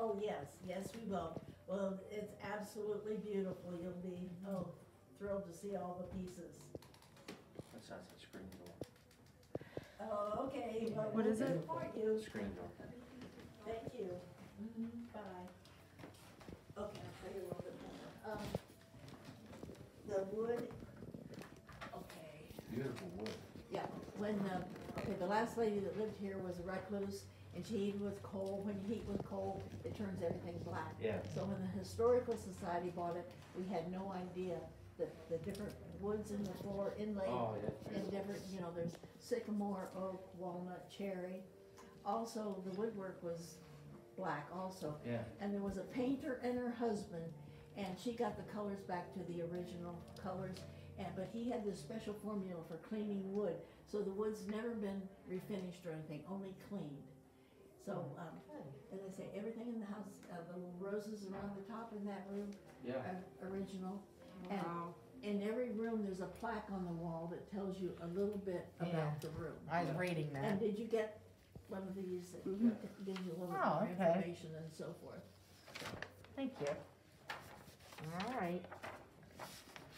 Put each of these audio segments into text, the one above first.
Oh, yes, yes, we will. Well, it's absolutely beautiful. You'll be, oh, thrilled to see all the pieces. That's not a screen door. Oh, okay, well, What we'll is it? For you. Screen door. Thank you. Mhm, Bye. Okay, I'll tell you a little bit more. Um, The wood, okay. Beautiful wood. Yeah, when, uh, okay, the last lady that lived here was a recluse, and she heated with coal, when you heat with coal, it turns everything black. Yeah. So when the historical society bought it, we had no idea that the different woods in the floor inlaid Oh, yeah. and different, you know, there's sycamore, oak, walnut, cherry. Also, the woodwork was black also, Yeah. and there was a painter and her husband, and she got the colors back to the original colors. And, but he had this special formula for cleaning wood, so the wood's never been refinished or anything, only cleaned. So, um, as I say, everything in the house, uh, the little roses around the top in that room Yeah. are original. And Wow. in every room, there's a plaque on the wall that tells you a little bit Yeah. about the room. I was reading that. And that. did you get one of these that Mhm. gives you a little Oh, more okay. information and so forth? Thank you. All right.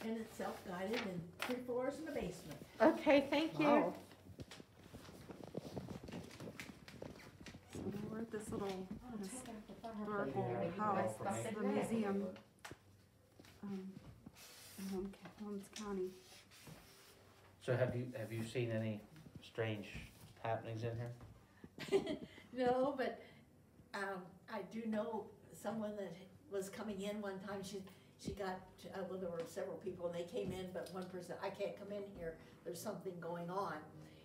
And it's self-guided and three floors and a basement. Okay, thank you. Wow. So we're at this little historical house, this is the museum, um, in Holmes Holmes County. So have you, have you seen any strange happenings in here? No, but, um, I do know someone that was coming in one time, she, she got, uh, well, there were several people, and they came in, but one person, I can't come in here, there's something going on.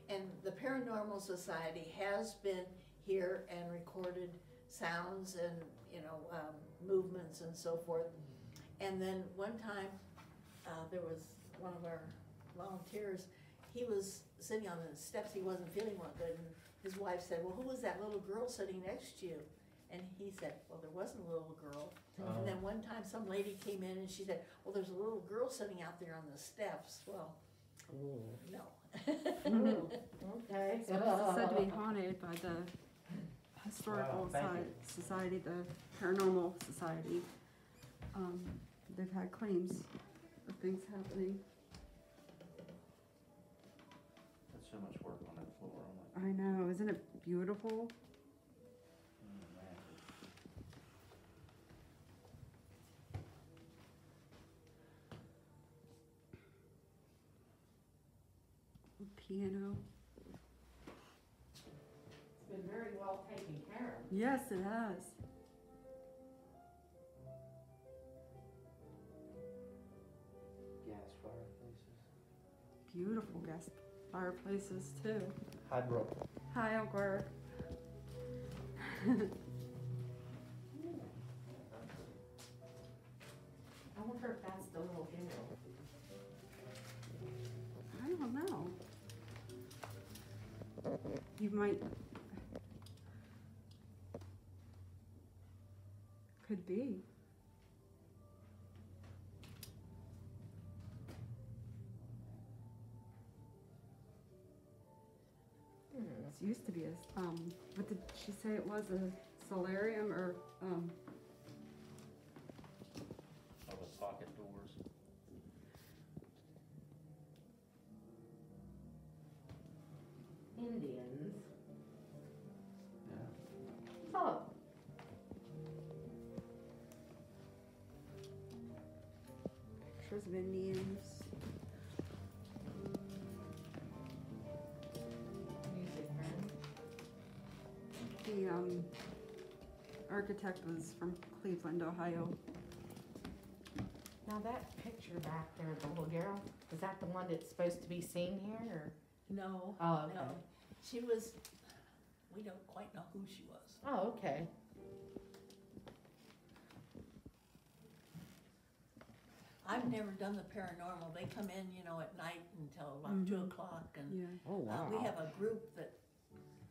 And the Paranormal Society has been here and recorded sounds and, you know, um, movements and so forth. And then one time, uh, there was one of our volunteers, he was sitting on the steps, he wasn't feeling well good, and his wife said, well, who was that little girl sitting next to you? And he said, well, there wasn't a little girl. Oh. And then one time, some lady came in and she said, well, there's a little girl sitting out there on the steps. Well, no. Okay. So this is said to be haunted by the Historical Wow, thank Soci- Society, the Paranormal Society. Um, they've had claims of things happening. That's so much work on that floor, I'm like, I know, isn't it beautiful? man. Piano. It's been very well taken care of. Yes, it has. Gas fireplaces. Beautiful gas fireplaces too. Hydro. Hi, Elgar. I wonder if that's the little girl. I don't know. You might. Could be. It used to be a, um, what did she say it was, a solarium or, um, the pocket pictures of Indians. The, um, architect was from Cleveland, Ohio. Now that picture back there, the little girl, is that the one that's supposed to be seen here or? No, Oh, okay. no. She was, we don't quite know who she was. Oh, okay. I've never done the paranormal. They come in, you know, at night until about two Mhm. o'clock and Yeah. Oh, Uh, we have a group that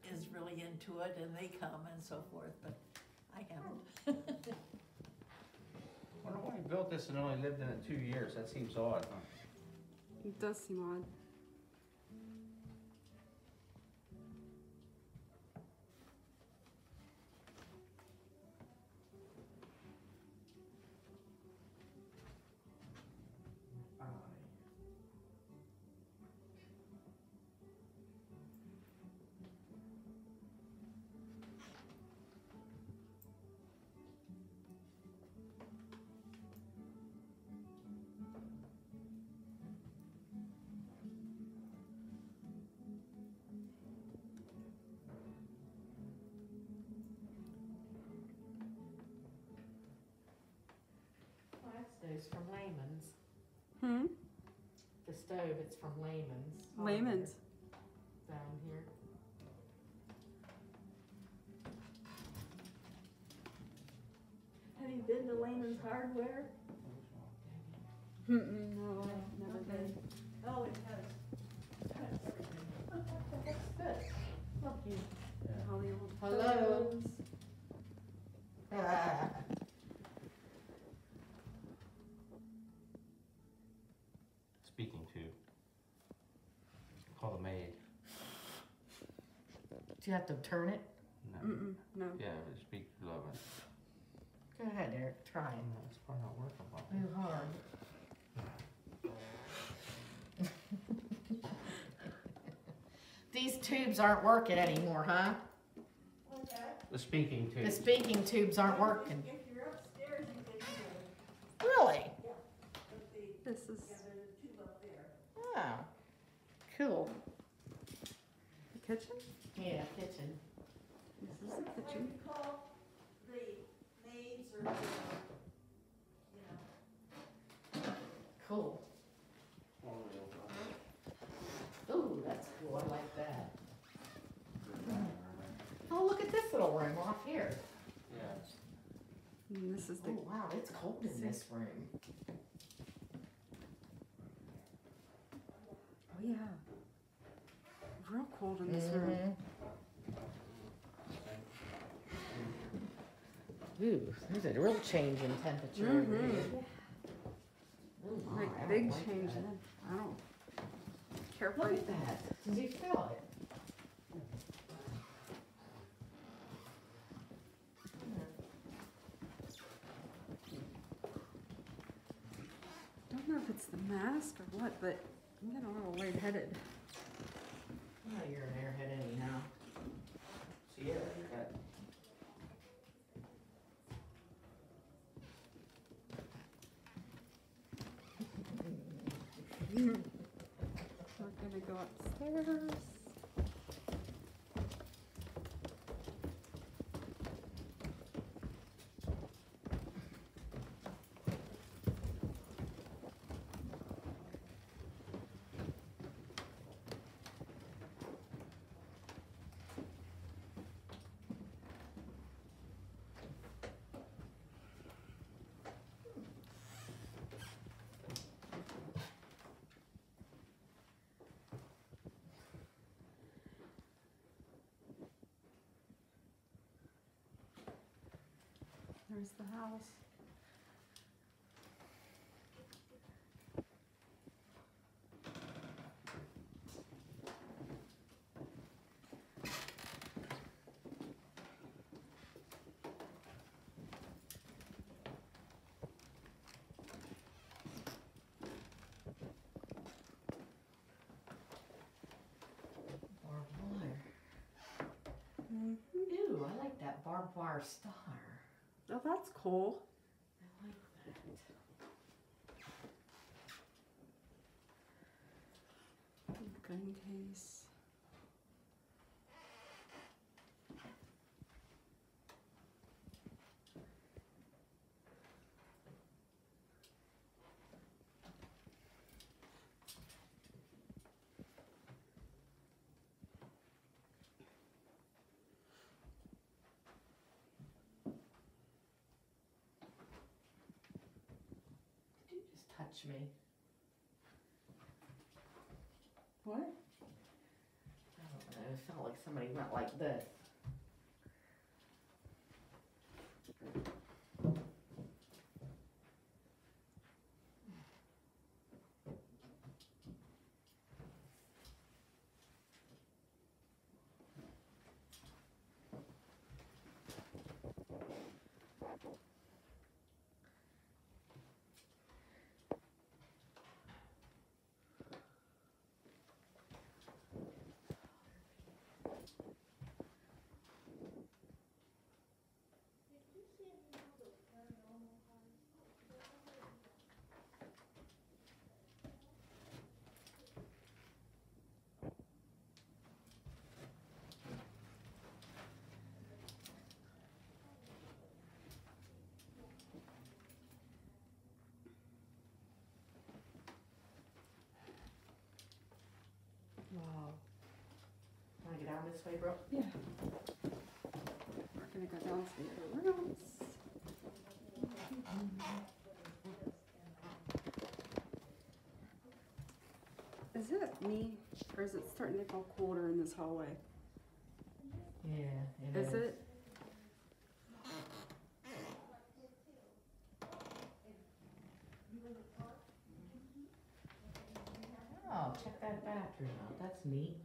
is really into it and they come and so forth, but I haven't. I Wonder why he built this and only lived in it two years, that seems odd, huh? It does seem odd. Those from Lehman's. Hmm, The stove, it's from Lehman's. Lehman's. Down here. Have you been to Lehman's Hardware? Mm-mm, no, I've never been. Oh, it has. it has everything. Good. Look you. All the old Hello? photos. Speaking to. Call the maid. Do you have to turn it? No. Mm-mm, no. Yeah, but speak low. Go ahead, Eric, try it. No, it's probably not working. well. Move hard. These tubes aren't working anymore, huh? What's that? The speaking tubes. The speaking tubes aren't working. If you're upstairs, you can hear Really? but the, This is yeah, there's a tube up there. Oh, cool. the kitchen? Yeah, kitchen. This is the What kitchen. do you call the maids or, the, you know, Cool. Ooh, that's cool, I like that. Oh, look at this little room off here. Yeah. And this is the, Oh, wow, it's cold in this room. oh yeah. Real cold in this room. Ooh, there's a real change in temperature Mhm. here. Ooh, Like big like change that. in, I don't care for Look at that. Did you feel it? Don't know if it's the mask or what, but I'm getting a little lightheaded. Oh, you're an airhead anyhow. See, yeah, you got. We're gonna go upstairs. There's the house. Barbed wire. Mhm. Ooh, I like that barbed wire star. Oh, that's cool. I like that. Gun case. Did you just touch me? What? I don't know. It felt like somebody went like this. This way, Brooke? Yeah. We're gonna go down to the other rooms. Is it me, or is it starting to go colder in this hallway? Yeah, Is it? Oh, check that bathroom out, that's neat.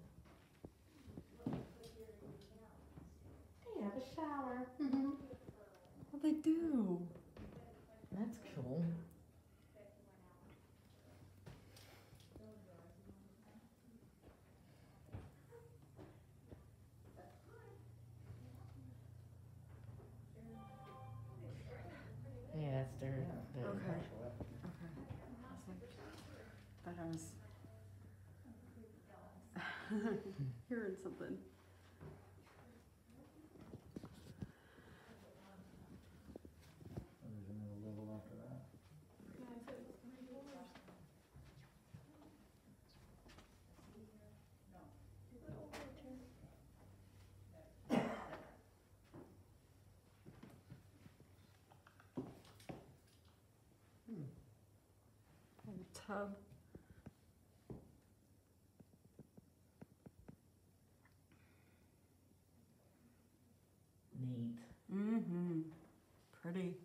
Something. There's another level after that. Tub. Neat. Mm-hmm. Pretty.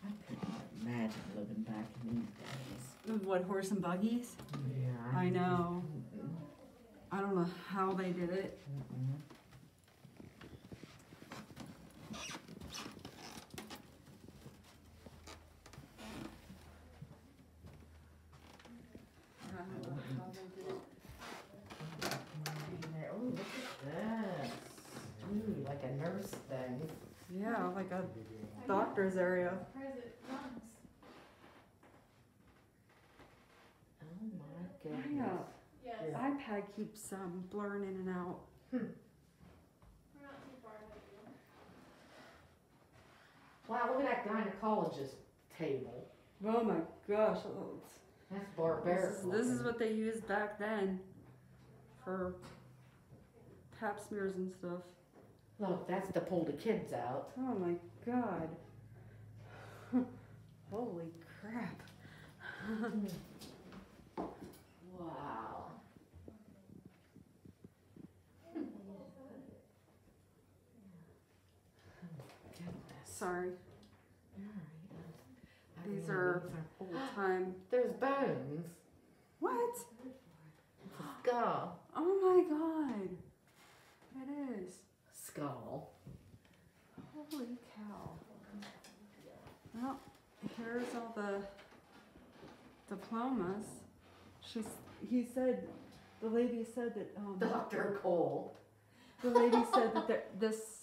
I couldn't imagine living back in these days. What, horse and buggies? Yeah. I know. I don't know how they did it. Mm-mm. I don't know how they did it. Oh, look at this. Ooh, like a nurse thing. Yeah, like a doctor's area. Oh my My goodness. uh, iPad keeps um, blurring in and out. Hmm. Wow, look at that gynecologist table. Oh my gosh, it's- That's this barbaric. is, this is what they used back then for pap smears and stuff. Look, that's to pull the kids out. Oh my god. Holy crap. Sorry, These are- old time. There's bones. What? It's a skull. Oh my god. It is. Skull. Holy cow. Well, here's all the diplomas. She's, he said, the lady said that, um, Dr. Cole. the lady said that there, this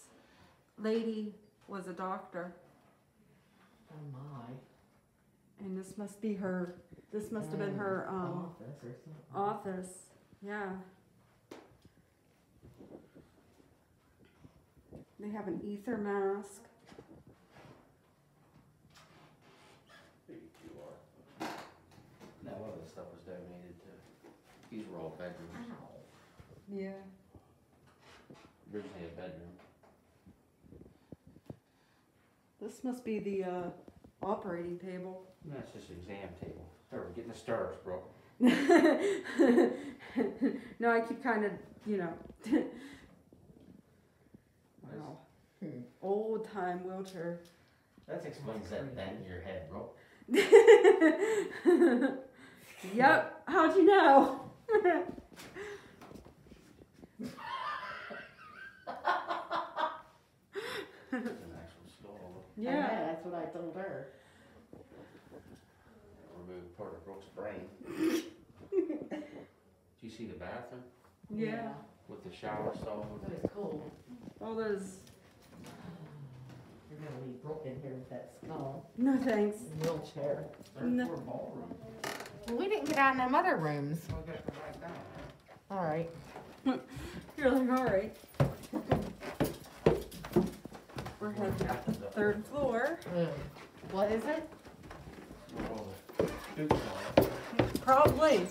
lady was a doctor Oh my. and this must be her, this must have been her, um, Office or something. office. Yeah. They have an ether mask. Now, one of the stuff was donated to, these were all bedrooms, Ow. Yeah. originally a bedroom. This must be the uh, operating table. No, it's just an exam table. There, we're getting the stirrups, bro. no, I keep kind of, you know. wow. Hmm. Old time wheelchair. That explains that dent in your head, bro. yep. How'd you know? It's an. I know, that's what I told her. Remove part of Brooke's brain. Do you see the bathroom Yeah, with the shower stall? That is cool. all those, You're gonna leave Brooke in here with that skull no thanks. and wheelchair. No. Third floor ballroom. Well, we didn't get out in them other rooms. So I got to write down. All right. You're like, all right. We're heading up the third floor. What is it. Probably.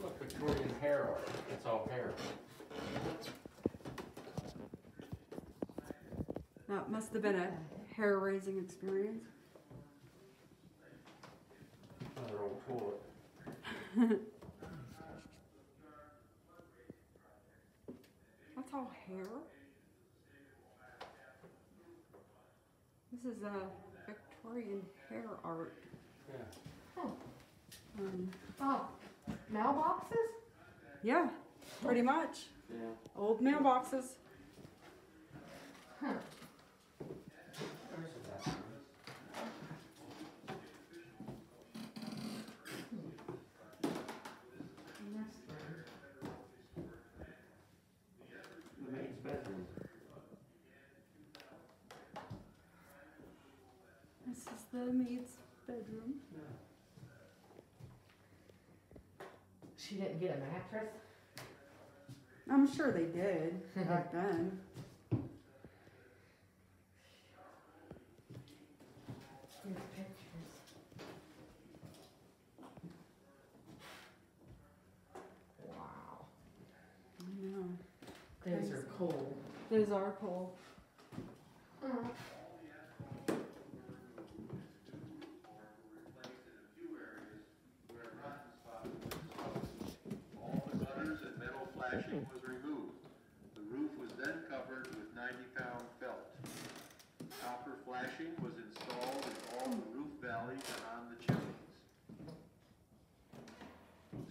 Look, Victorian hair art, it's all hair. That must have been a hair raising experience. Another old toilet. That's all hair? This is a Victorian hair art. Yeah. Um, Oh, mailboxes? yeah, pretty much. Yeah. Old mailboxes. Huh. There's a bathroom. The maid's bedroom. This is the maid's bedroom. She didn't get a mattress? I'm sure they did back then. Here's pictures. Wow. I know. Those are cool. Those are cool. All the gutters and metal flashing was removed. The roof was then covered with ninety-pound felt. Copper flashing was installed in all the roof valleys and on the chimneys.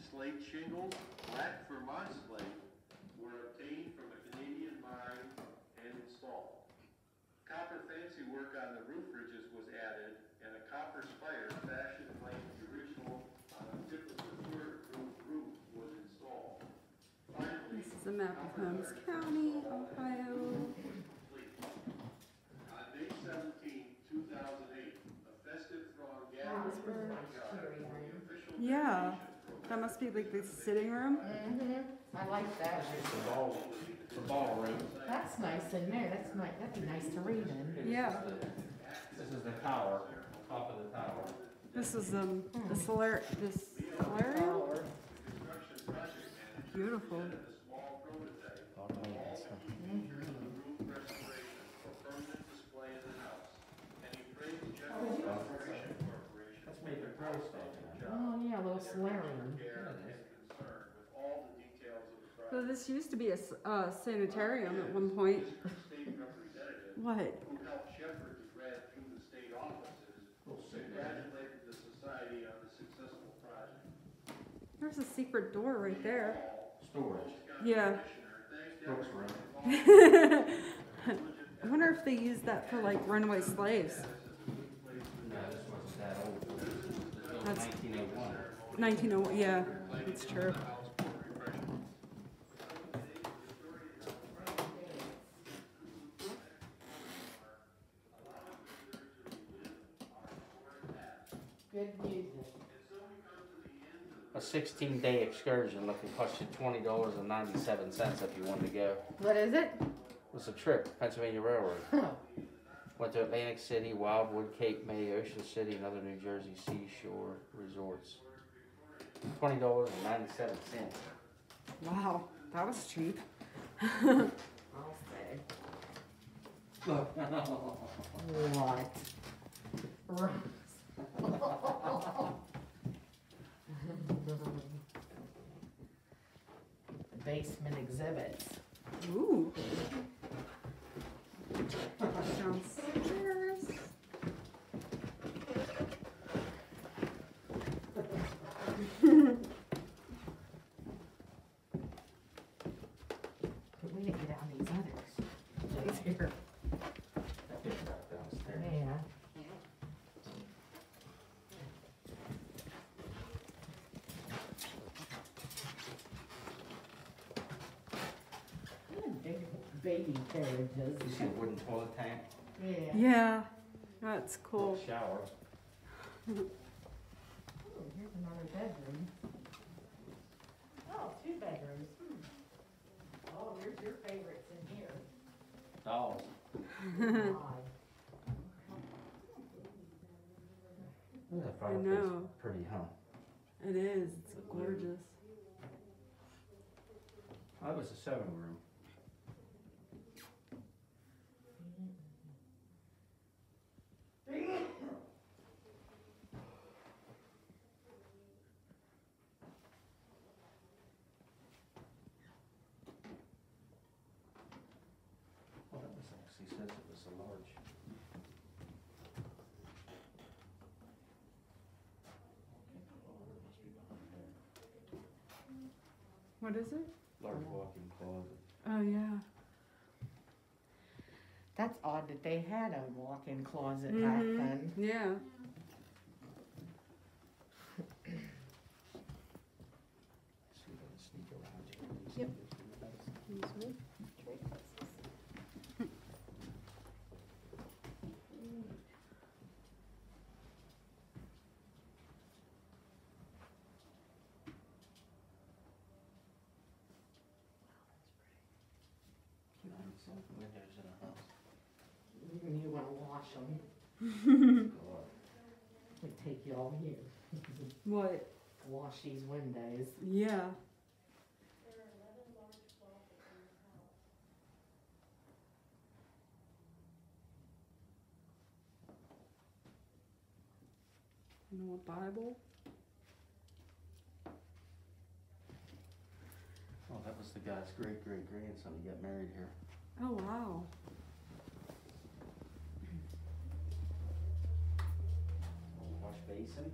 Slate shingles, black Vermont slate, were obtained from a Canadian mine and installed. Copper fancy work on the roof ridges was added, and a copper spire fashioned like the original on the tip of the third roof roof was installed. Finally, This is a map of Holmes County, Ohio. on May seventeenth, two thousand eight, a festive throng gathered in the front yard for the official Yeah, that must be like the sitting room. Mm-hmm. I like that. The ball, the ballroom. That's nice in there. That's nice. That'd be nice to read in. Yeah. This is the tower, top of the tower. This is um the solar this solarium. Beautiful. roof restoration for permanent display in the house. And he praised General Corporation Corporation That's made of gray stuff. Oh, yeah, a little solarium. care and concern with all the details of the So project. this used to be a s- uh, sanitarium at one point. State representative What? who helped shepherd the grant through the state offices congratulated the society on the successful project. There's a secret door right there. Storage. Yeah. Brooke's room. I wonder if they used that for like runaway slaves. No, this wasn't that old. This was That's- nineteen oh one. 1901. Yeah, that's true. Good music. A sixteen day excursion looking cost you twenty dollars and ninety seven cents if you wanted to go. What is it? It was a trip, Pennsylvania Railroad. Oh. Went to Atlantic City, Wildwood, Cape May, Ocean City, and other New Jersey seashore resorts. Twenty dollars and ninety seven cents. Wow, that was cheap. I'll say. What? Basement exhibits. Ooh. Downstairs. But we didn't get out these others. These here. Downstairs. Yeah. Baby carriages. You see a wooden toilet tank? Yeah. Yeah, that's cool. Shower. Oh, here's another bedroom. Oh, two bedrooms. Hmm. Oh, here's your favorites in here. Dolls. My. That I fireplace know. pretty, huh? It is, it's gorgeous. That was a seven room. Well, that was actually says it was a large. What is it? Large walk-in closet. Oh, yeah. That's odd that they had a walk-in closet back Mhm. then. Yeah. See if I can sneak around you. Yep. Nine, seven windows in a house. You wanna wash them, God. it'd take you all year. What? Wash these windows. Yeah. You know a Bible? Oh, that was the guy's great great grandson who got married here. Oh, wow. Wash basin.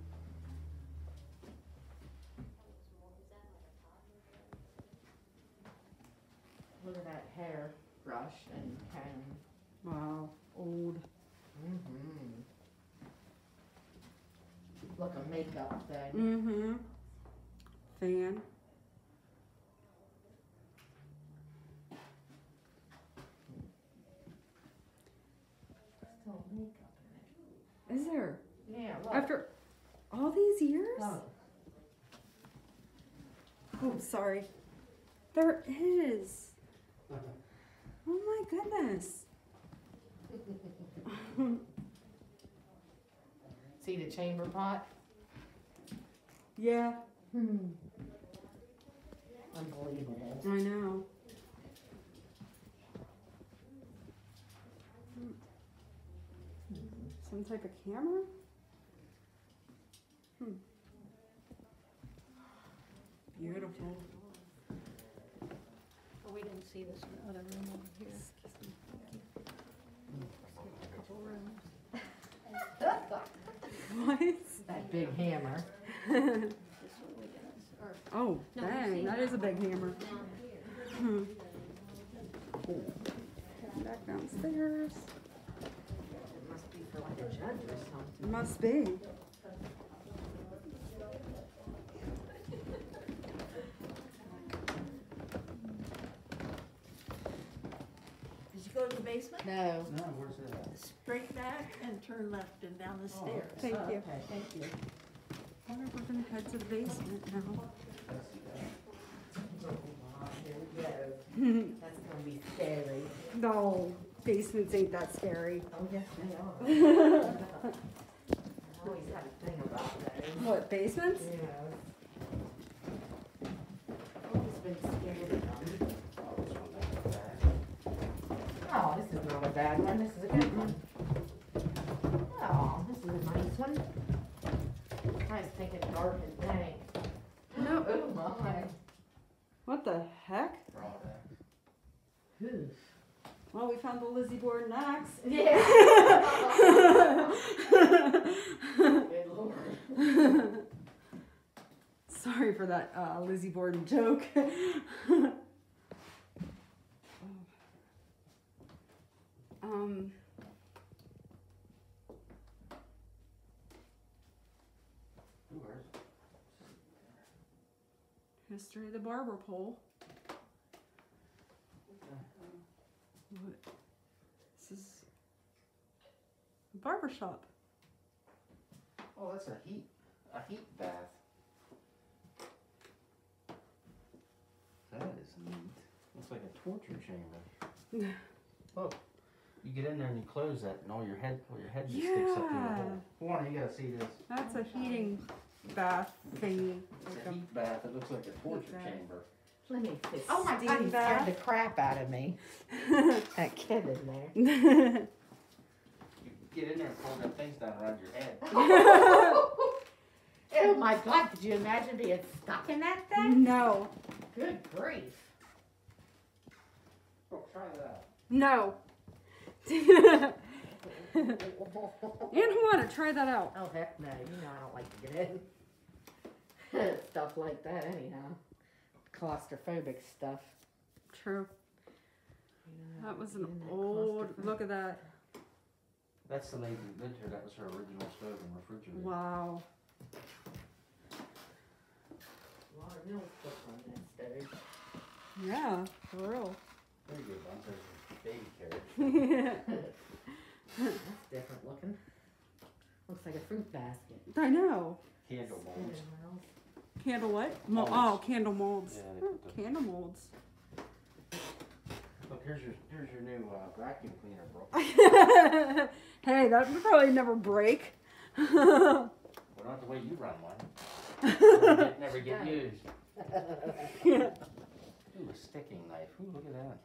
Look at that hair brush and comb. Wow. Old. Mm-hmm. Look, a makeup thing. Mm-hmm. Fan. Still makeup in Is there? It. Yeah, look. After all these years? Look. Oh, sorry. There is. Oh my goodness. See the chamber pot? Yeah, Hmm. Unbelievable. I know. Some type of camera? Hmm. Beautiful. Oh, we didn't see this in the other room over here. A couple rooms. What? That big hammer. This one we didn't, or Oh, No, we've dang, seen that that is a big hammer. Hmm. Back downstairs. It must be for like a judge or something. Must be. Go to the basement? No. No, where's that at? Straight back and turn left and down the oh, stairs. Thank you. Okay, thank you. Wonder if we're gonna head to the basement now. That's the. Oh, Here we go. That's gonna be scary. No, basements ain't that scary. Oh, yes, they are. I always had a thing about those. What, basements? Yeah. Always been scared of them. Oh, this one at the back. Oh, this is not a bad one, this is a good one. Oh, this is a nice one. I was thinking dark and dank. No. Oh my. What the heck? Oof. Well, we found the Lizzie Borden axe. Yeah. Good lord. Sorry for that uh, Lizzie Borden joke. um, Who are it? history of the barber pole. What? This is a barber shop. Oh, that's a heat, a heat bath. That is neat. Looks like a torture chamber. Look, you get in there and you close that and all your head, all your head just sticks up through the hole. Warner, you gotta see this. That's a heating bath thingy. It's Like a a- heat bath. It looks like a torture bath. chamber. Let me see. Oh my god, he scared the crap out of me. That kid in there. You get in there and pull them things down around your head. Oh my god, could you imagine being stuck in that thing? no, Good grief. Oh, try that. no. and Juana, try that out. Oh heck no, you know I don't like to get in. stuff like that anyhow. Claustrophobic stuff. True. You know, That was an that old. Look at that. That's the lady who lived here. That was her original stove and refrigerator. Wow. A lot of meals cooked on that stove. Yeah, for real. Very good, Bunch. There's baby carrot. That's different looking. Looks like a fruit basket. I know. Candle molds. Candle what? Mo- Molds. oh, candle molds. Yeah, they put the- Candle molds. Look, here's your here's your new uh, vacuum cleaner, bro. hey, that would probably never break. Well, not the way you run one. Never get, never get used. Ooh, a sticking knife. Ooh, look at that.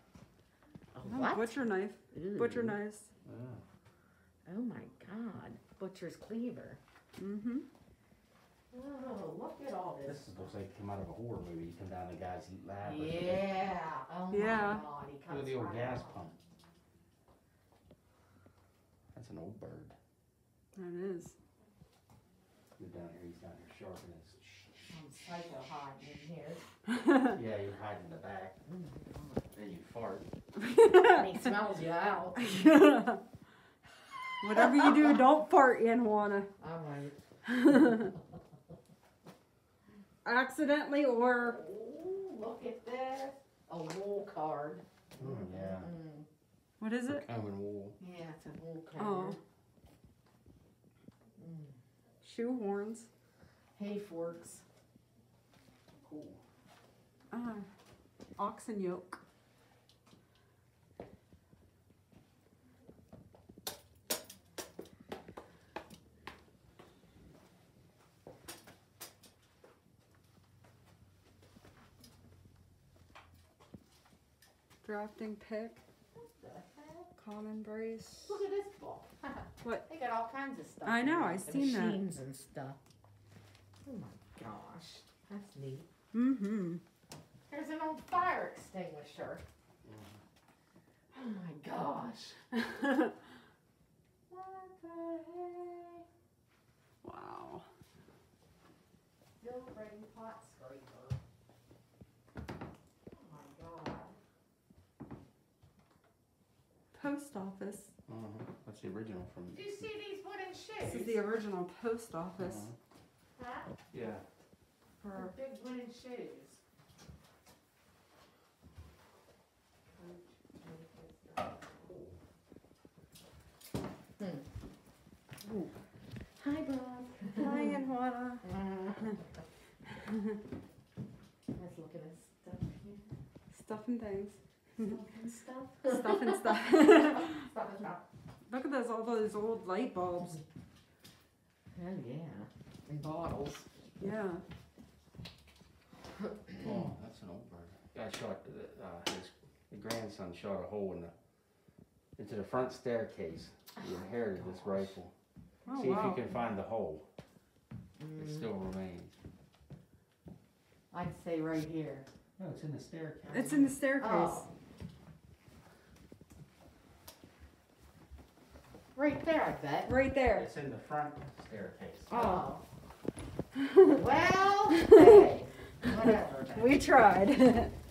Oh, Oh, what? Butcher knife. Butcher Ooh. knives. Yeah. Oh my god. Butcher's cleaver. Mm-hmm. Oh, look at all This this. is- looks like it come out of a horror movie. You come down the guy's lab. or something. Yeah. Oh my Yeah. god. He Look at the old right gas out. pump. That's an old bird. That is. He's down here. He's down here sharpening his. I'm psycho hiding in here. Yeah, you hide in the back. Oh my Then you fart. God. And he smells you out. Whatever you do, don't fart in Juana. Alright. Accidentally or Ooh, look at this. A wool card. Mm, yeah. Mm. what is it? Common wool. Yeah, it's a wool card. Oh. Mm. Shoe horns. Hay forks. Cool. Ah, oxen yoke. Drafting pick, What the heck? common brace. Look at this book. What? They got all kinds of stuff. I know, I the seen that. Machines and stuff. Oh my gosh, that's neat. Mm-hmm. There's an old fire extinguisher. Oh my gosh. What the heck? wow. Bill Ray pot scraper. Oh my god. Post office. Uh-huh. That's the original from. Do you see these wooden shoes? This is the original post office Uh-huh. Huh? Yeah. The big wooden shoes. Hmm. Hi, Bob. Ryan Juana. Let's look at this stuff here. Stuff and things. Stuff Stuff and stuff. and stuff. Stuff and stuff. Look at those, all those old light bulbs. Oh, yeah. And bottles. Yeah. Oh, that's an old bird. Guy shot, the- uh, his, the grandson shot a hole in the, into the front staircase. He inherited this rifle. Oh, See if you can find the hole. It Mm, still remains. I'd say right here. No, it's in the staircase. It's in the staircase. Oh. Right there, I bet. Right there. It's in the front staircase. Oh. oh. Well, hey, whatever. We tried.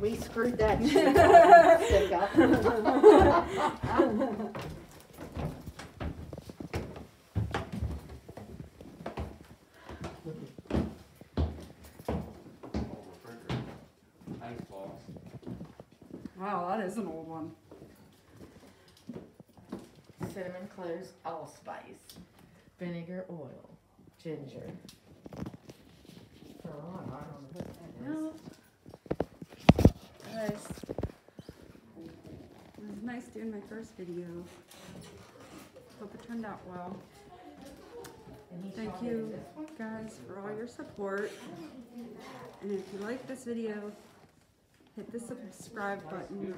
We screwed that shit up. Stick up. Old refrigerator. Ice balls. wow, that is an old one. Cinnamon allspice, vinegar oil, ginger. Oh, I don't know what that is. Well, guys, it was nice doing my first video. Hope it turned out well. Thank shot it in you guys for all your support. And if you like this video, hit the subscribe button.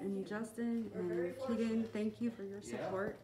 And Justin and Keegan, thank you for your support.